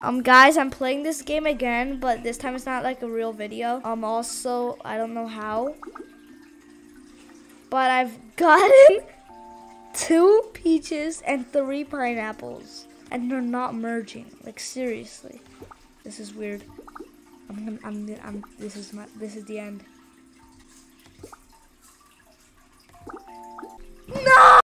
Um, guys, I'm playing this game again, but this time it's not like a real video. Um, also, I don't know how, but I've gotten two peaches and three pineapples, and they're not merging. Like seriously, this is weird. I'm, I'm, I'm, I'm this is my, this is the end.